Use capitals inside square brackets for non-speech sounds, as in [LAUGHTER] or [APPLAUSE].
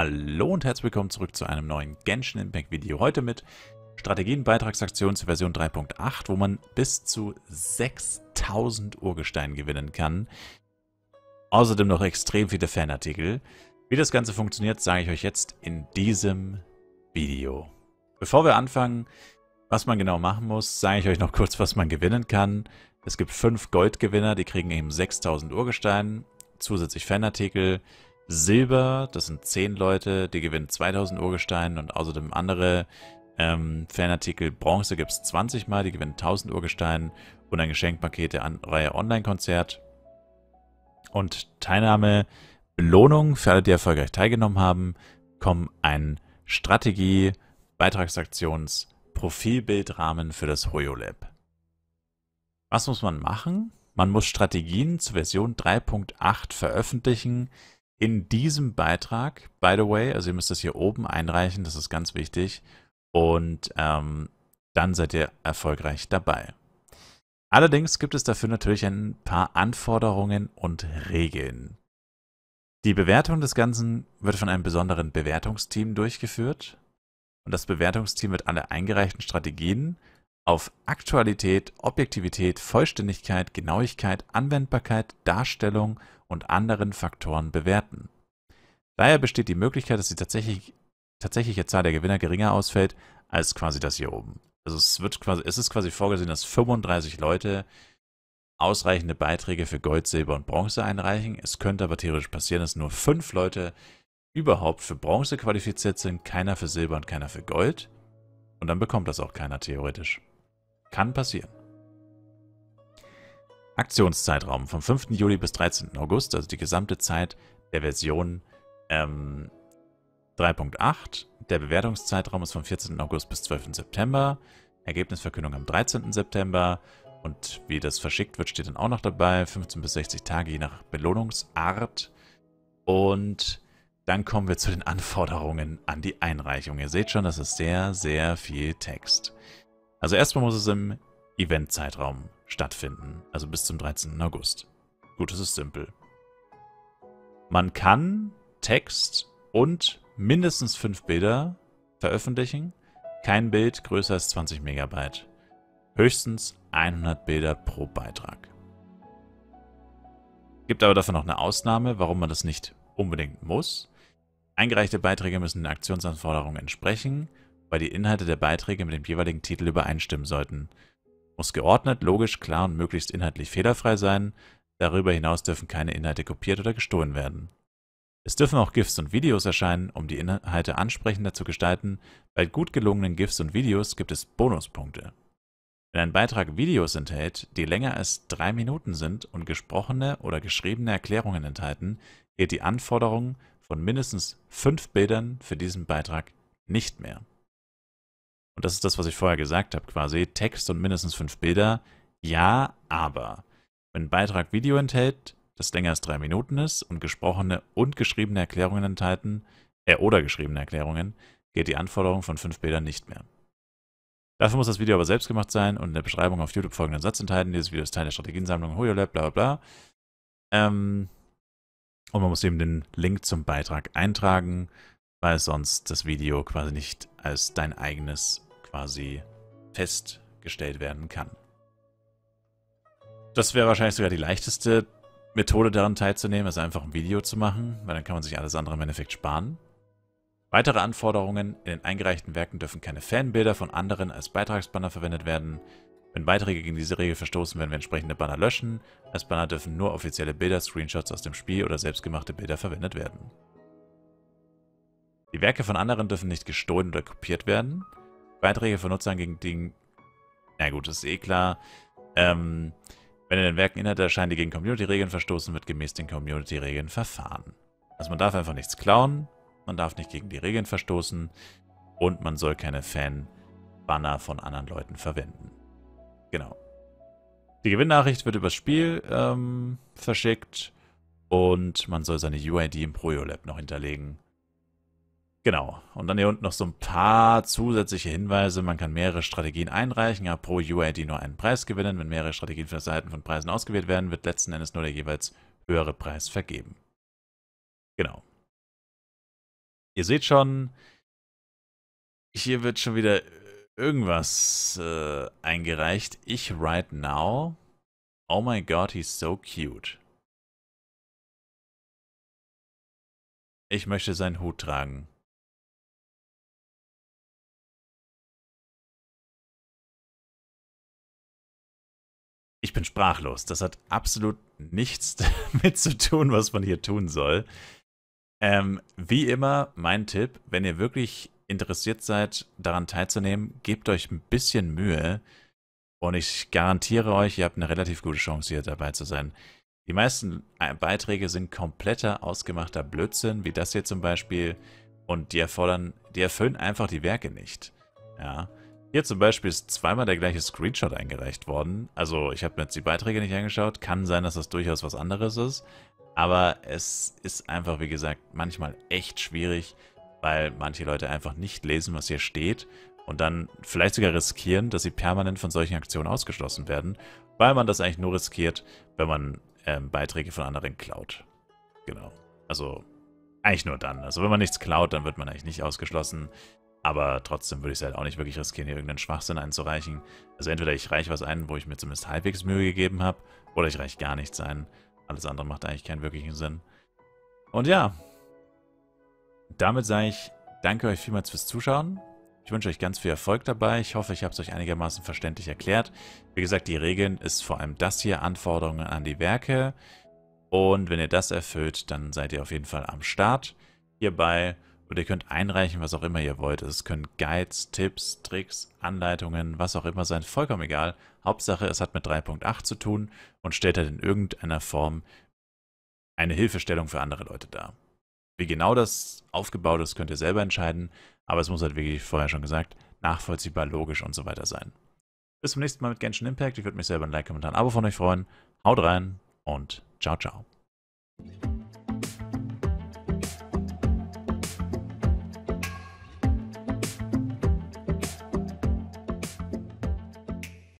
Hallo und herzlich willkommen zurück zu einem neuen Genshin Impact Video. Heute mit Strategien Beitragsaktionen zur Version 3.8, wo man bis zu 6000 Urgestein gewinnen kann. Außerdem noch extrem viele Fanartikel. Wie das Ganze funktioniert, sage ich euch jetzt in diesem Video. Bevor wir anfangen, was man genau machen muss, sage ich euch noch kurz, was man gewinnen kann. Es gibt 5 Goldgewinner, die kriegen eben 6000 Urgestein, zusätzlich Fanartikel, Silber, das sind 10 Leute, die gewinnen 2000 Urgestein und außerdem andere ähm, Fanartikel. Bronze gibt es 20 Mal, die gewinnen 1000 Urgestein und ein Geschenkpaket der Reihe Online-Konzert. Und Teilnahme, Belohnung für alle, die erfolgreich teilgenommen haben, kommen ein Strategie, Beitragsaktions, Profilbildrahmen für das HoYoLab. Was muss man machen? Man muss Strategien zur Version 3.8 veröffentlichen, in diesem Beitrag, by the way, also ihr müsst das hier oben einreichen, das ist ganz wichtig. Und ähm, dann seid ihr erfolgreich dabei. Allerdings gibt es dafür natürlich ein paar Anforderungen und Regeln. Die Bewertung des Ganzen wird von einem besonderen Bewertungsteam durchgeführt. Und das Bewertungsteam wird alle eingereichten Strategien auf Aktualität, Objektivität, Vollständigkeit, Genauigkeit, Anwendbarkeit, Darstellung und anderen Faktoren bewerten. Daher besteht die Möglichkeit, dass die tatsächlich, tatsächliche Zahl der Gewinner geringer ausfällt als quasi das hier oben. Also es wird quasi, es ist quasi vorgesehen, dass 35 Leute ausreichende Beiträge für Gold, Silber und Bronze einreichen. Es könnte aber theoretisch passieren, dass nur fünf Leute überhaupt für Bronze qualifiziert sind, keiner für Silber und keiner für Gold. Und dann bekommt das auch keiner theoretisch. Kann passieren. Aktionszeitraum vom 5. Juli bis 13. August, also die gesamte Zeit der Version ähm, 3.8. Der Bewertungszeitraum ist vom 14. August bis 12. September. Ergebnisverkündung am 13. September. Und wie das verschickt wird, steht dann auch noch dabei. 15 bis 60 Tage je nach Belohnungsart. Und dann kommen wir zu den Anforderungen an die Einreichung. Ihr seht schon, das ist sehr, sehr viel Text. Also erstmal muss es im Eventzeitraum stattfinden, also bis zum 13. August. Gut, es ist simpel. Man kann Text und mindestens fünf Bilder veröffentlichen. Kein Bild größer als 20 Megabyte. Höchstens 100 Bilder pro Beitrag. Gibt aber dafür noch eine Ausnahme, warum man das nicht unbedingt muss. Eingereichte Beiträge müssen den Aktionsanforderungen entsprechen, weil die Inhalte der Beiträge mit dem jeweiligen Titel übereinstimmen sollten. Muss geordnet, logisch, klar und möglichst inhaltlich fehlerfrei sein. Darüber hinaus dürfen keine Inhalte kopiert oder gestohlen werden. Es dürfen auch GIFs und Videos erscheinen, um die Inhalte ansprechender zu gestalten. Bei gut gelungenen GIFs und Videos gibt es Bonuspunkte. Wenn ein Beitrag Videos enthält, die länger als drei Minuten sind und gesprochene oder geschriebene Erklärungen enthalten, gilt die Anforderung von mindestens fünf Bildern für diesen Beitrag nicht mehr. Und das ist das, was ich vorher gesagt habe, quasi Text und mindestens fünf Bilder. Ja, aber wenn ein Beitrag Video enthält, das länger als drei Minuten ist und gesprochene und geschriebene Erklärungen enthalten, äh, oder geschriebene Erklärungen, geht die Anforderung von fünf Bildern nicht mehr. Dafür muss das Video aber selbst gemacht sein und in der Beschreibung auf YouTube folgenden Satz enthalten. Dieses Video ist Teil der Strategiensammlung HoYoLab, bla bla bla. Ähm, und man muss eben den Link zum Beitrag eintragen, weil sonst das Video quasi nicht als dein eigenes quasi festgestellt werden kann. Das wäre wahrscheinlich sogar die leichteste Methode daran teilzunehmen, ist einfach ein Video zu machen, weil dann kann man sich alles andere im Endeffekt sparen. Weitere Anforderungen, in den eingereichten Werken dürfen keine Fanbilder von anderen als Beitragsbanner verwendet werden. Wenn Beiträge gegen diese Regel verstoßen, werden wir entsprechende Banner löschen. Als Banner dürfen nur offizielle Bilder, Screenshots aus dem Spiel oder selbstgemachte Bilder verwendet werden. Die Werke von anderen dürfen nicht gestohlen oder kopiert werden. Beiträge von Nutzern gegen die... Na gut, das ist eh klar. Ähm, wenn in den Werken Inhalte erscheinen, die gegen Community-Regeln verstoßen, wird gemäß den Community-Regeln verfahren. Also man darf einfach nichts klauen, man darf nicht gegen die Regeln verstoßen und man soll keine Fan-Banner von anderen Leuten verwenden. Genau. Die Gewinnnachricht wird übers Spiel ähm, verschickt und man soll seine UID im ProYoLab noch hinterlegen. Genau. Und dann hier unten noch so ein paar zusätzliche Hinweise. Man kann mehrere Strategien einreichen, ja pro UID nur einen Preis gewinnen. Wenn mehrere Strategien für das Erhalten von Preisen ausgewählt werden, wird letzten Endes nur der jeweils höhere Preis vergeben. Genau. Ihr seht schon, hier wird schon wieder irgendwas äh, eingereicht. Ich write now. Oh my god, he's so cute. Ich möchte seinen Hut tragen. Ich bin sprachlos. Das hat absolut nichts [LAUGHS] damit zu tun, was man hier tun soll. Ähm, wie immer, mein Tipp, wenn ihr wirklich interessiert seid, daran teilzunehmen, gebt euch ein bisschen Mühe und ich garantiere euch, ihr habt eine relativ gute Chance, hier dabei zu sein. Die meisten äh, Beiträge sind kompletter, ausgemachter Blödsinn, wie das hier zum Beispiel, und die erfordern, die erfüllen einfach die Werke nicht. Ja. Hier zum Beispiel ist zweimal der gleiche Screenshot eingereicht worden. Also ich habe mir jetzt die Beiträge nicht angeschaut. Kann sein, dass das durchaus was anderes ist. Aber es ist einfach, wie gesagt, manchmal echt schwierig, weil manche Leute einfach nicht lesen, was hier steht und dann vielleicht sogar riskieren, dass sie permanent von solchen Aktionen ausgeschlossen werden, weil man das eigentlich nur riskiert, wenn man ähm, Beiträge von anderen klaut. Genau. Also eigentlich nur dann. Also wenn man nichts klaut, dann wird man eigentlich nicht ausgeschlossen. Aber trotzdem würde ich es halt auch nicht wirklich riskieren, hier irgendeinen Schwachsinn einzureichen. Also entweder ich reiche was ein, wo ich mir zumindest halbwegs Mühe gegeben habe, oder ich reiche gar nichts ein. Alles andere macht eigentlich keinen wirklichen Sinn. Und ja, damit sage ich danke euch vielmals fürs Zuschauen. Ich wünsche euch ganz viel Erfolg dabei. Ich hoffe, ich habe es euch einigermaßen verständlich erklärt. Wie gesagt, die Regeln ist vor allem das hier, Anforderungen an die Werke. Und wenn ihr das erfüllt, dann seid ihr auf jeden Fall am Start hierbei. Und ihr könnt einreichen, was auch immer ihr wollt. Es können Guides, Tipps, Tricks, Anleitungen, was auch immer sein. Vollkommen egal. Hauptsache, es hat mit 3.8 zu tun und stellt halt in irgendeiner Form eine Hilfestellung für andere Leute dar. Wie genau das aufgebaut ist, könnt ihr selber entscheiden, aber es muss halt wirklich, vorher schon gesagt, nachvollziehbar, logisch und so weiter sein. Bis zum nächsten Mal mit Genshin Impact. Ich würde mich selber ein Like, Kommentar, ein Abo von euch freuen. Haut rein und ciao, ciao.